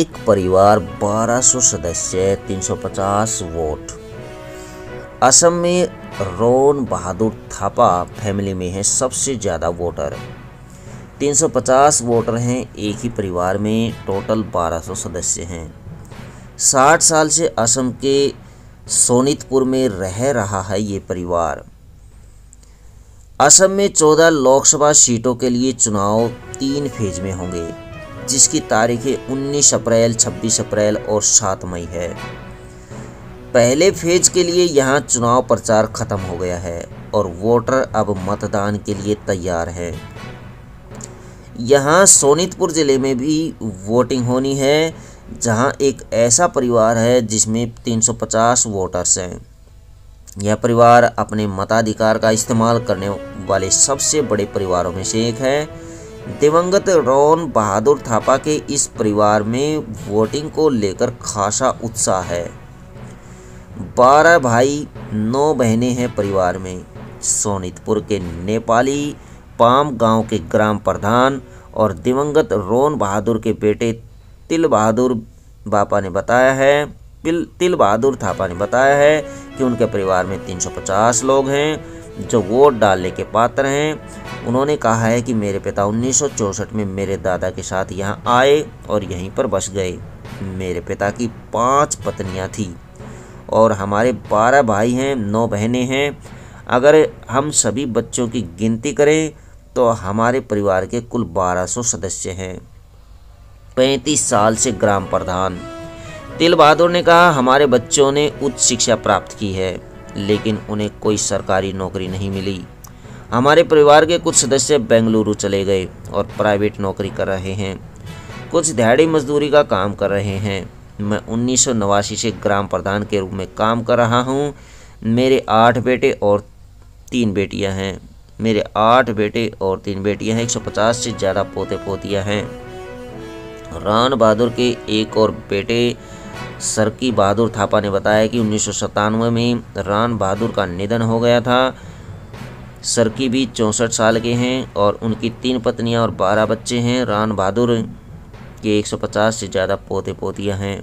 परिवार 1200 सदस्य 350 वोट। असम में रोन बहादुर थापा फैमिली में है सबसे ज़्यादा वोटर। 350 वोटर हैं, एक ही परिवार में टोटल 1200 सदस्य हैं। 60 साल से असम के सोनितपुर में रह रहा है ये परिवार। असम में 14 लोकसभा सीटों के लिए चुनाव तीन फ़ेज़ में होंगे। जिसकी तारीखें 19 अप्रैल 26 अप्रैल और 7 मई है। पहले फ़ेज़ के लिए यहाँ चुनाव प्रचार खत्म हो गया है और वोटर अब मतदान के लिए तैयार है। यहाँ सोनितपुर ज़िले में भी वोटिंग होनी है, जहाँ एक ऐसा परिवार है जिसमें 350 वोटर्स हैं। यह परिवार अपने मताधिकार का इस्तेमाल करने वाले सबसे बड़े परिवारों में से एक है। दिवंगत रोन बहादुर थापा के इस परिवार में वोटिंग को लेकर खासा उत्साह है। बारह भाई, नौ बहनें हैं परिवार में। सोनितपुर के नेपाली, पाम गाँव के ग्राम प्रधान और दिवंगत रोन बहादुर के बेटे तिल बहादुर बापा ने बताया है तिल बहादुर थापा ने बताया है कि उनके परिवार में 350 लोग हैं, जो वोट डालने के पात्र हैं। उन्होंने कहा है कि मेरे पिता उन्नीस सौ चौंसठ में मेरे दादा के साथ यहाँ आए और यहीं पर बस गए। मेरे पिता की पाँच पत्नियाँ थी और हमारे बारह भाई हैं, नौ बहनें हैं। अगर हम सभी बच्चों की गिनती करें तो हमारे परिवार के कुल 1200 सदस्य हैं। 35 साल से ग्राम प्रधान। तिल बहादुर ने कहा, हमारे बच्चों ने उच्च शिक्षा प्राप्त की है, लेकिन उन्हें कोई सरकारी नौकरी नहीं मिली। हमारे परिवार के कुछ सदस्य बेंगलुरु चले गए और प्राइवेट नौकरी कर रहे हैं। कुछ दिहाड़ी मजदूरी का काम कर रहे हैं। मैं उन्नीस सौ नवासी से ग्राम प्रधान के रूप में काम कर रहा हूँ। मेरे आठ बेटे और तीन बेटियाँ हैं। मेरे आठ बेटे और तीन बेटियाँ हैं। 150 से ज़्यादा पोते पोतियाँ हैं। रान बहादुर के एक और बेटे सरकी बहादुर थापा ने बताया कि उन्नीस सौ सतानवे में रान बहादुर का निधन हो गया था। सरकी भी चौंसठ साल के हैं और उनकी तीन पत्नियाँ और बारह बच्चे हैं। रान बहादुर के 150 से ज़्यादा पोते पोतियाँ हैं।